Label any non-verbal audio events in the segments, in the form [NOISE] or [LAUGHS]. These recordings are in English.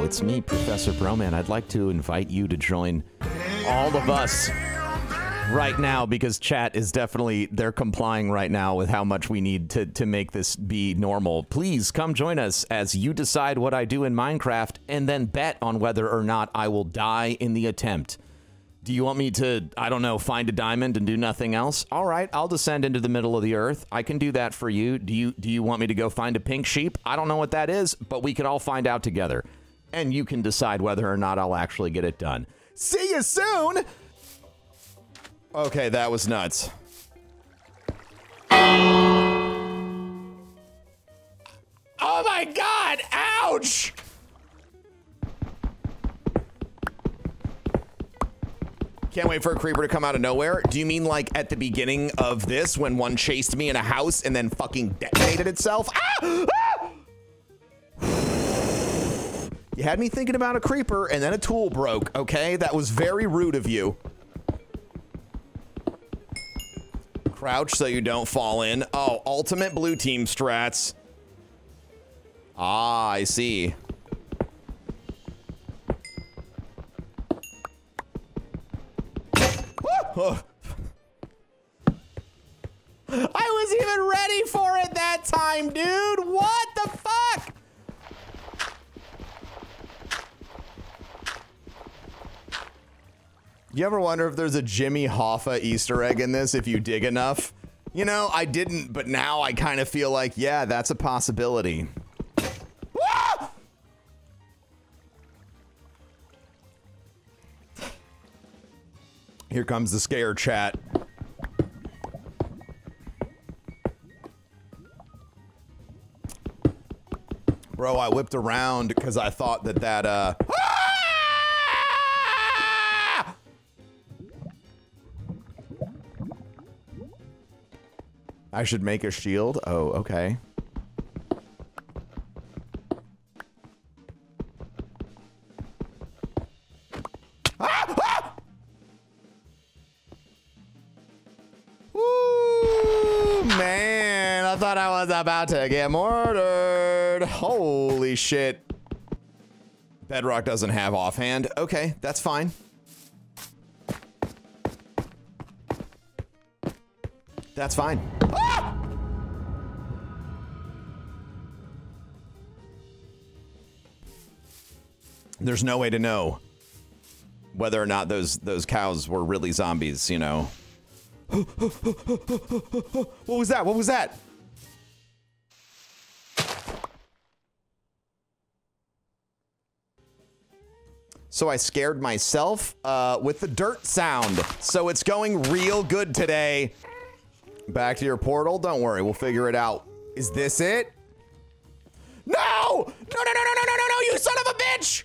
it's me, Professor Broman. I'd like to invite you to join all of us right now because chat is definitely they're complying right now with how much we need to to make this be normal. Please come join us as you decide what I do in Minecraft and then bet on whether or not I will die in the attempt. Do you want me to, I don't know, find a diamond and do nothing else? All right, I'll descend into the middle of the earth. I can do that for you. Do you do you want me to go find a pink sheep? I don't know what that is, but we could all find out together. And you can decide whether or not I'll actually get it done. See you soon. Okay, that was nuts. Oh my god! Ouch! Can't wait for a creeper to come out of nowhere. Do you mean like at the beginning of this when one chased me in a house and then fucking detonated itself? Ah! Ah! You had me thinking about a creeper and then a tool broke, okay? That was very rude of you. Crouch so you don't fall in. Oh, ultimate blue team strats. Ah, I see. [LAUGHS] I was even ready for it that time, dude. What the fuck? You ever wonder if there's a Jimmy Hoffa Easter egg in this if you dig enough? You know, I didn't, but now I kind of feel like, yeah, that's a possibility. Ah! Here comes the scare chat. Bro, I whipped around because I thought that that, uh... Ah! I should make a shield? Oh, okay. Ah! Ah! Man, I thought I was about to get murdered. Holy shit. Bedrock doesn't have offhand. Okay, that's fine. That's fine. There's no way to know whether or not those those cows were really zombies, you know. [GASPS] what was that? What was that? So I scared myself uh, with the dirt sound. So it's going real good today. Back to your portal. Don't worry, we'll figure it out. Is this it? No! No, no, no, no, no, no, no, no, you son of a bitch!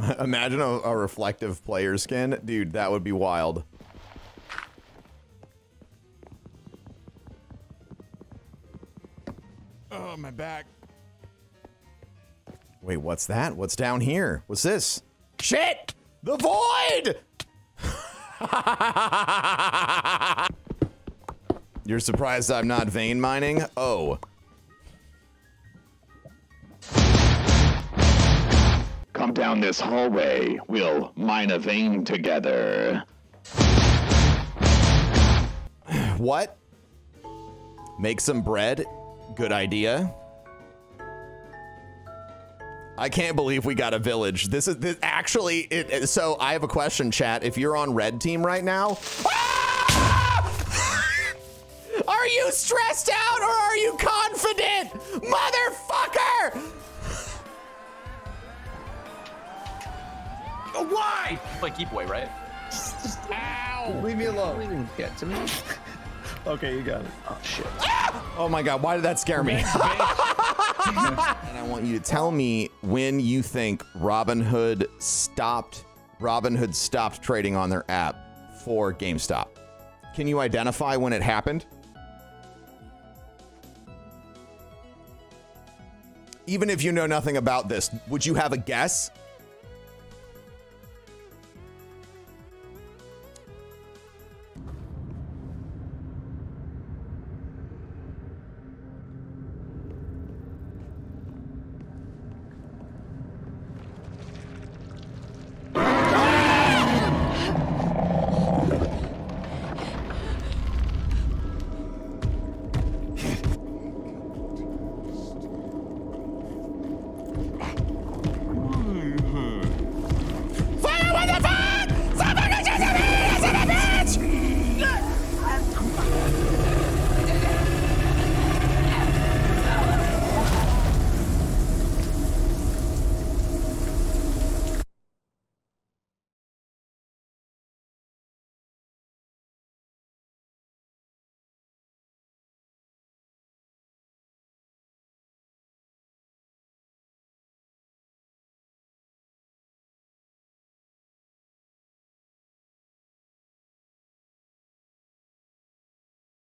[LAUGHS] Imagine a, a reflective player skin. Dude, that would be wild. Oh, my back. Wait, what's that? What's down here? What's this? Shit! The void! [LAUGHS] You're surprised I'm not vein mining? Oh. Down this hallway. We'll mine a vein together. What? Make some bread? Good idea. I can't believe we got a village. This is this, actually it, so. I have a question, chat. If you're on red team right now, ah! [LAUGHS] are you stressed out or are you confident, motherfucker? Why? Like keep away, right? Ow! Leave me alone. You didn't get to me. [LAUGHS] Okay, you got it. Oh shit. Ah! Oh my god, why did that scare me? [LAUGHS] and I want you to tell me when you think Robinhood stopped Robinhood stopped trading on their app for GameStop. Can you identify when it happened? Even if you know nothing about this, would you have a guess?